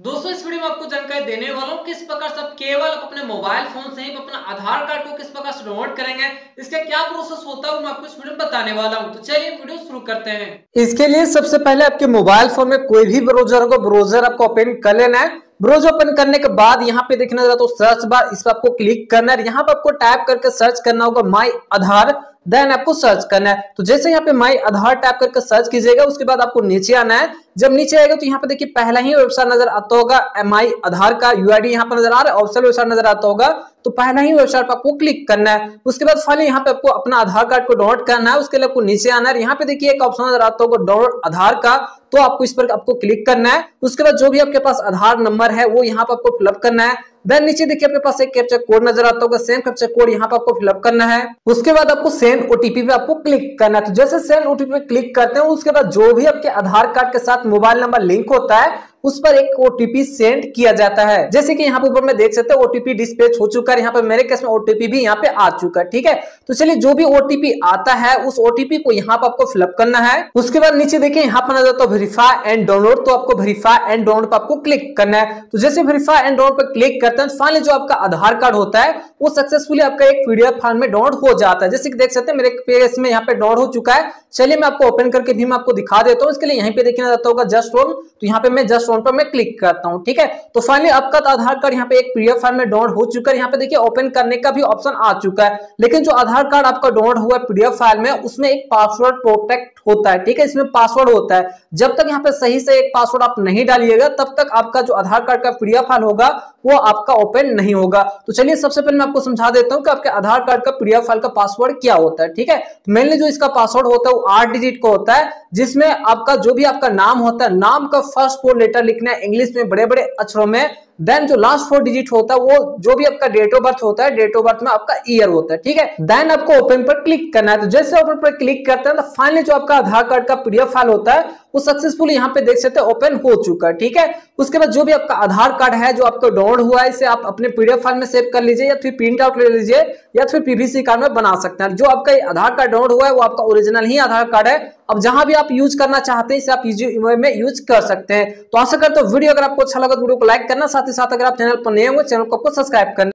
दोस्तों, इस वीडियो में आपको जानकारी देने वाला हूँ किस प्रकार से आप केवल अपने मोबाइल फ़ोन से ही अपना आधार कार्ड को किस प्रकार से डाउनलोड करेंगे, इसका क्या प्रोसेस होता है मैं आपको इस वीडियो में बताने वाला हूँ। तो चलिए वीडियो शुरू करते हैं। इसके लिए सबसे पहले आपके मोबाइल फ़ोन में कोई भी ब्राउज़र होगा ब्राउज़र आपको ओपन कर लेना है। ब्राउज़र ओपन करने के बाद यहाँ पे देखना तो सर्च बार इस पर आपको क्लिक करना है। यहाँ पे आपको टाइप करके सर्च करना होगा माई आधार। देन आपको सर्च करना है। तो जैसे यहाँ पे माई आधार टाइप करके सर्च कीजिएगा, उसके बाद आपको नीचे आना है। जब नीचे आएगा तो यहाँ पे देखिए पहला ही वेबसाइट नज़र आता होगा एम आई आधार का यूआईडी यहाँ पर नज़र आ रहा है ऑप्शनल वेबसाइट नज़र आता होगा। तो पहला ही वेबसाइट पर आपको क्लिक करना है। उसके बाद फाइनली यहाँ पे आपको अपना आधार कार्ड को डाउनलोड करना है। उसके लिए आपको नीचे आना है। यहाँ पे देखिए एक ऑप्शन नज़र आता होगा डाउनलोड आधार का। तो आपको इस पर आपको क्लिक करना है। उसके बाद जो भी आपके पास आधार नंबर है, वो यहाँ पर आपको फिलअप करना है। देन नीचे देखिए अपने पास एक कैप्चर कोड नज़र आता होगा सेम कैप्चर कोड यहाँ पर आपको फिलअप करना है। उसके बाद आपको सेंड ओटीपी पे आपको क्लिक करना है। तो जैसे सेंड ओटीपी पे क्लिक करते हैं, उसके बाद जो भी आपके आधार कार्ड के साथ मोबाइल नंबर लिंक होता है उस पर एक ओटीपी सेंड किया जाता है। जैसे कि यहाँ पे ऊपर में देख सकते हैं ओटीपी डिस्पैच हो चुका है। यहाँ पे मेरे केस में ओटीपी भी यहाँ पे आ चुका है, ठीक है? तो चलिए, जो भी ओटीपी आता है, उस ओटीपी को यहाँ पर आपको फिलअप करना है। उसके बाद नीचे देखिए, यहाँ पर नज़र तो वेरीफाई एंड डाउनलोड तो आपको वेरीफाई एंड डाउनलोड पर आपको क्लिक करना है। तो जैसे वेरीफाई एंड डाउनलोड पर क्लिक करते हैं फाइनली जो आपका आधार कार्ड होता है, वो सक्सेसफुली आपका एक पीडीएफ फ़ाइल में डाउनलोड हो जाता है। जैसे कि देख सकते हैं, मेरे पेज में यहाँ पे डाउनलोड हो चुका है। चलिए, मैं आपको ओपन करके भी मैं आपको दिखा देता हूँ। इसके लिए यहीं पे देखना जाता होगा जस्ट होम तो यहाँ पे मैं जस्ट होम पर मैं क्लिक करता हूँ, ठीक है? तो फाइनली आपका तो आधार कार्ड यहाँ पे एक पीडीएफ फ़ाइल में डाउनलोड हो चुका है। यहाँ पे देखिए ओपन करने का भी ऑप्शन आ चुका है। लेकिन जो आधार कार्ड आपका डाउनलोड हुआ है पीडीएफ फ़ाइल में, उसमें एक पासवर्ड प्रोटेक्ट होता है, ठीक है? इसमें पासवर्ड होता है। जब तक यहाँ पे सही से एक पासवर्ड आप नहीं डालिएगा, तब तक आपका जो आधार कार्ड का पीडीएफ फ़ाइल होगा, वो आपका ओपन नहीं होगा। तो चलिए सबसे पहले मैं आपको समझा देता हूँ कि आपके आधार कार्ड का पीडीएफ फ़ाइल का पासवर्ड क्या होता है, ठीक है? मेनली जो इसका पासवर्ड होता है, वो आठ डिजिट का होता है, जिसमें आपका जो भी आपका नाम होता है, नाम का फ़र्स्ट फोर लेटर लिखना है इंग्लिश में बड़े बड़े अक्षरों में देन जो लास्ट फोर डिजिट होता है, वो जो भी आपका डेट ऑफ़ बर्थ होता है डेट ऑफ़ बर्थ में आपका ईयर होता है, ठीक है? देन आपको ओपन पर क्लिक करना है। तो जैसे ओपन पर क्लिक करते हैं तो फाइनली जो आपका आधार कार्ड का पीडीएफ फ़ाइल होता है वो सक्सेसफुल यहाँ पे देख सकते हैं ओपन हो चुका है, ठीक है? उसके बाद जो भी आपका आधार कार्ड है, जो आपका डाउनलोड हुआ है, इसे आप अपने पीडीएफ फ़ाइल में सेव कर लीजिए या फिर प्रिंट आउट ले लीजिए या फिर पीवीसी कार्ड में बना सकते हैं। जो आपका आधार कार्ड डाउनलोड हुआ है, वो आपका ओरिजिनल ही आधार कार्ड है। अब जहाँ भी आप यूज़ करना चाहते हैं, इसे आप में यूज़ कर सकते हैं। तो आशा करते हो वीडियो अगर आपको अच्छा लगा तो वीडियो को लाइक करना, साथ ही साथ अगर आप चैनल पर नए होंगे, चैनल को आपको सब्सक्राइब करना।